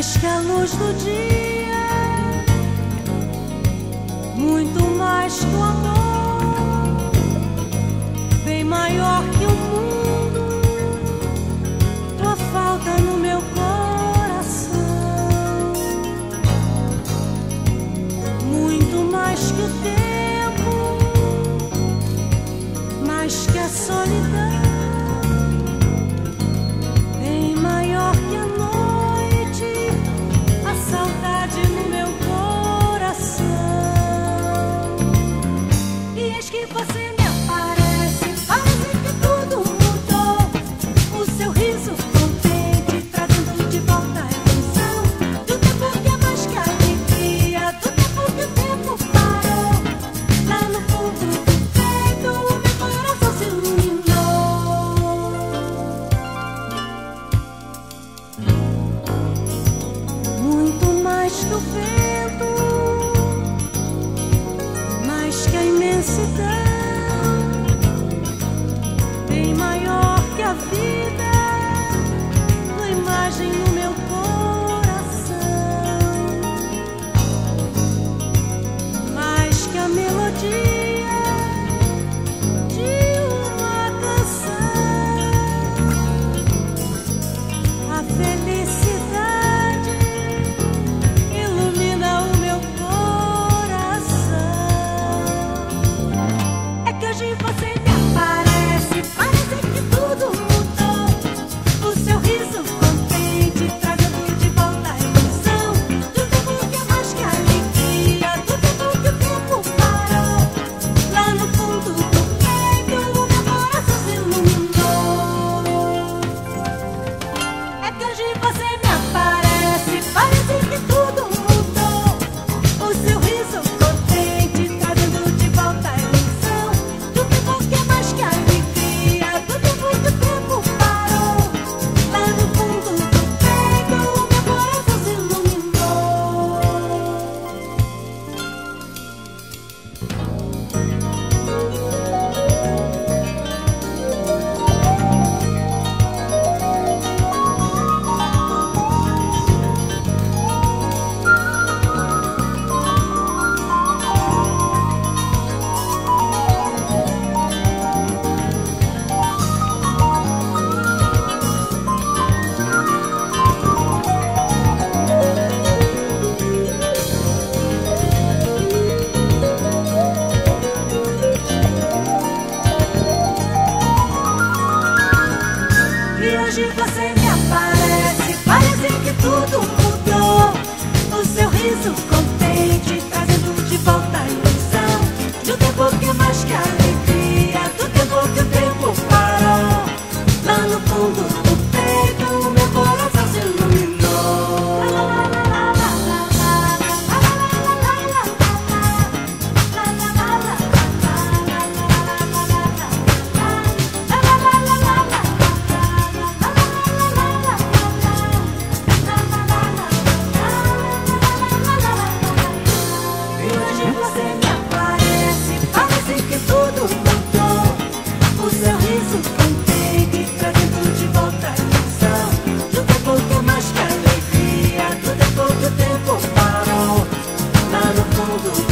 mais que a luz do dia, muito mais que o amor, bem maior que o mundo, tua falta no meu coração, muito mais que o tempo, mais que a solidão. Mais que o vento, mais que a imensidão, você me aparece. Parece que tudo mudou. O seu riso contente, trazendo de volta a ilusão de um tempo que é mais a will do.